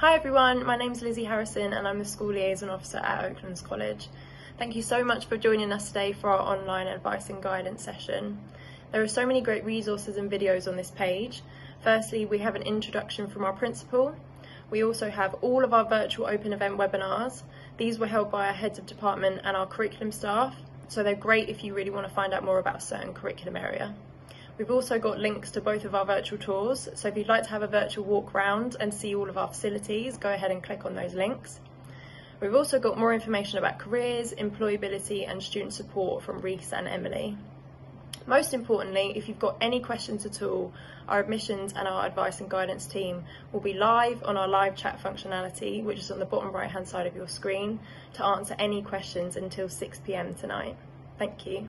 Hi everyone, my name is Lizzy Harrison and I'm the School Liaison Officer at Oaklands College. Thank you so much for joining us today for our online advice and guidance session. There are so many great resources and videos on this page. Firstly, we have an introduction from our principal. We also have all of our virtual open event webinars. These were held by our heads of department and our curriculum staff, so they're great if you really want to find out more about a certain curriculum area. We've also got links to both of our virtual tours, so if you'd like to have a virtual walk round and see all of our facilities, go ahead and click on those links. We've also got more information about careers, employability and student support from Reese and Emily. Most importantly, if you've got any questions at all, our admissions and our advice and guidance team will be live on our live chat functionality, which is on the bottom right hand side of your screen, to answer any questions until 6pm tonight. Thank you.